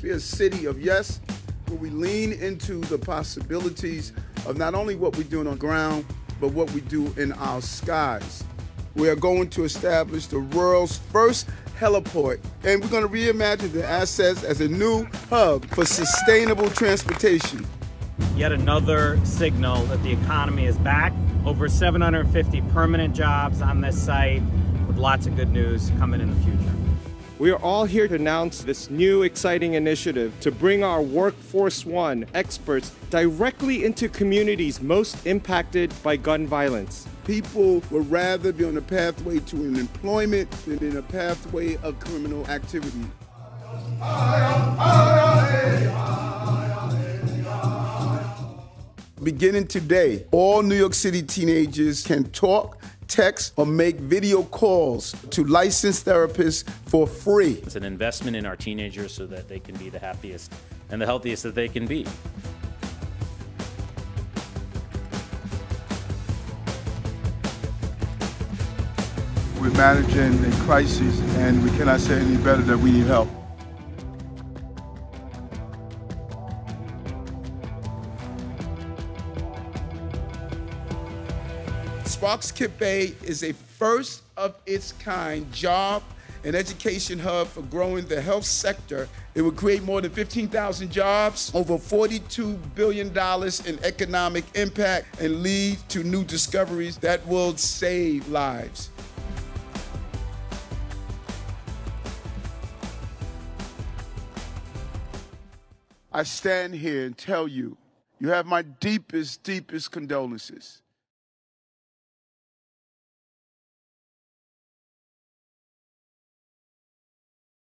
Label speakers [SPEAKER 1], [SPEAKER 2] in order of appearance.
[SPEAKER 1] a city of yes, where we lean into the possibilities of not only what we're doing on ground, but what we do in our skies. We are going to establish the world's first heliport, and we're going to reimagine the assets as a new hub for sustainable transportation.
[SPEAKER 2] Yet another signal that the economy is back. Over 750 permanent jobs on this site, with lots of good news coming in the future.
[SPEAKER 3] We are all here to announce this new exciting initiative to bring our Workforce One experts directly into communities most impacted by gun violence.
[SPEAKER 1] People would rather be on a pathway to an employment than in a pathway of criminal activity. Beginning today, all New York City teenagers can talk text, or make video calls to licensed therapists for free.
[SPEAKER 4] It's an investment in our teenagers so that they can be the happiest and the healthiest that they can be.
[SPEAKER 1] We're managing a crisis, and we cannot say any better that we need help. Sparks Kipe is a first of its kind job and education hub for growing the health sector. It will create more than 15,000 jobs, over $42 billion in economic impact, and lead to new discoveries that will save lives. I stand here and tell you, you have my deepest, deepest condolences.